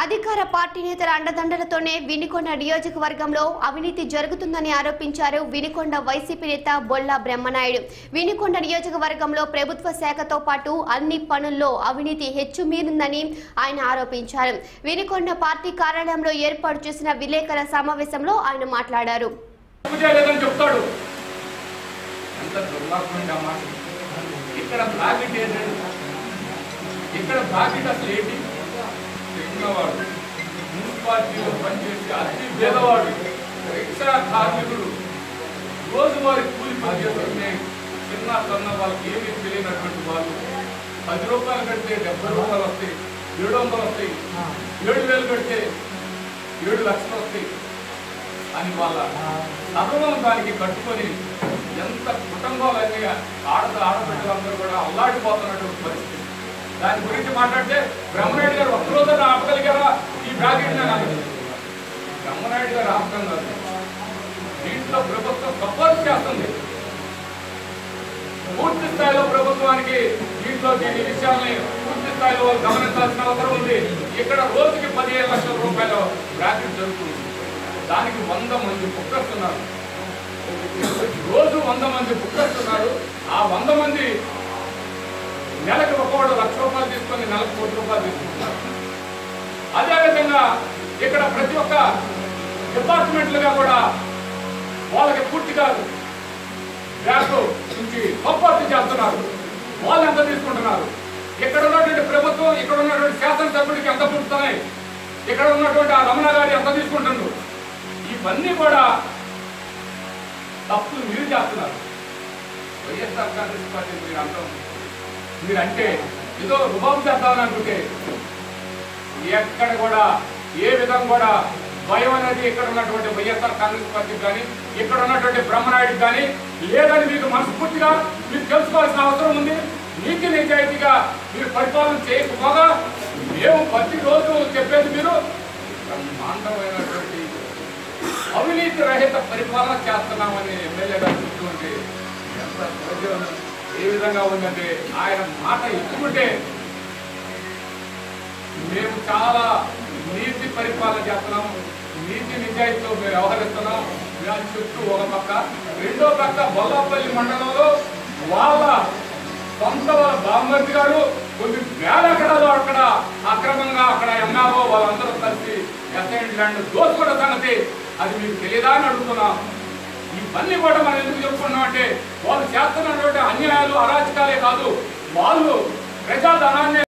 అధికార పార్టీ నేతల అండదండలతోనే వినికొండ నియోజకవర్గంలో అవినీతి జరుగుతుందని ఆరోపించారు వినికొండ వైసీపీ నేత బొల్లా బ్రహ్మనాయుడు. వినికొండ నియోజకవర్గంలో ప్రభుత్వ శాఖతో పాటు అన్ని పనుల్లో అవినీతి హెచ్చుమీరిందని ఆయన ఆరోపించారు. వినికొండ పార్టీ కార్యాలయంలో ఏర్పాటు చేసిన విలేకరుల సమావేశంలో ఆయన మాట్లాడారు. ఇక్కడ ఇక్కడ అసలు ఏంటి? చిన్నవాడు మున్సిపాలిటీలో పనిచేసి అతి పేదవాడు రిక్షా కార్మికుడు రోజువారి కూలి పనిచేస్తుంటే చిన్న సన్న వాళ్ళకి ఏమీ తెలియనటువంటి వాళ్ళు. పది రూపాయలు కడితే డెబ్బై రూపాయలు వస్తాయి ఏడు వందలు వస్తాయి ఏడు వేలు కడితే ఏడు లక్షలు వస్తాయి అని వాళ్ళ సర్వం దానికి కట్టుకొని ఎంత కుటుంబాలన్నీ ఆడత ఆడబిడ్డలందరూ కూడా అల్లాడిపోతున్నటువంటి పరిస్థితి. దాని గురించి మాట్లాడితే బ్రహ్మనాయుడు గారు ఒక్కరోజు ఆపగలిగారా? ఈ బ్రాకెట్ బ్రహ్మనాయుడు గారు ఆపకం కాదు. దీంట్లో ప్రభుత్వం సపోర్ట్ చేస్తుంది. పూర్తి స్థాయిలో ప్రభుత్వానికి దీంట్లో దీని విషయాల్ని పూర్తి స్థాయిలో గమనించాల్సిన అవసరం ఉంది. ఇక్కడ రోజుకి పదిహేను లక్షల రూపాయలు బ్రాకెట్ జరుగుతుంది. దానికి వంద మంది బుక్కస్తున్నారు రోజు వంద మంది బుక్కస్తున్నారు విధంగా ఇక్కడ ప్రతి ఒక్క డిపార్ట్మెంట్లుగా కూడా వాళ్ళకి పూర్తిగా బ్యాంక్ నుంచి సపోర్ట్ చేస్తున్నారు. వాళ్ళు ఎంత తీసుకుంటున్నారు? ఇక్కడ ఉన్నటువంటి ప్రభుత్వం ఇక్కడ ఉన్నటువంటి శాసనసభ్యుడికి ఎంత పుట్టుతున్నాయి ఇక్కడ ఉన్నటువంటి ఆ రమణ గారి ఎంత తీసుకుంటున్నారు? ఇవన్నీ కూడా తప్పులు మీరు చేస్తున్నారు. వైఎస్ఆర్ కాంగ్రెస్ పార్టీ మీరు అంటాం. మీరంటే ఏదో రుబాబు చేద్దామని అనుకుంటే ఎక్కడ కూడా ఏ విధంగా కూడా భయం అనేది ఇక్కడ ఉన్నటువంటి వైఎస్ఆర్ కాంగ్రెస్ పార్టీకి కానీ ఇక్కడ ఉన్నటువంటి బ్రహ్మనాయుడికి కానీ లేదని మీకు మనస్ఫూర్తిగా మీరు తెలుసుకోవాల్సిన అవసరం ఉంది. నీతి నిజాయితీగా మీరు పరిపాలన చేయకపోగా మేము ప్రతిరోజు చెప్పేది మీరు బ్రహ్మాండమైనటువంటి అవినీతి రహిత పరిపాలన చేస్తున్నామని ఎమ్మెల్యే గారు చెప్తుంటే ఎంత ఏ విధంగా ఉందంటే ఆయన మాట ఎత్తుకుంటే మేము చాలా నీతి పరిపాలన చేస్తున్నాము నీతి నిజాయితీతో మేము వ్యవహరిస్తున్నాం. దాని చుట్టూ ఒక పక్క. రెండో పక్క బొల్లాపల్లి మండలంలో వాళ్ళ సొంత వాళ్ళ బామ్మర్తి గారు కొన్ని వేల ఎకరాలు అక్కడ అక్రమంగా అక్కడ ఎమ్మెల్యే వాళ్ళందరూ కలిసి ఎస్ఐండ్ ల్యాండ్ దోచుకున్న సంగతి అది మీకు తెలియదా అని అడుగుతున్నాం. ఇవన్నీ కూడా మనం ఎందుకు చెప్పుకున్నాం అంటే వాళ్ళు చేస్తున్నటువంటి అన్యాయాలు అరాచకాలే కాదు. వాళ్ళు ప్రజాధనాన్ని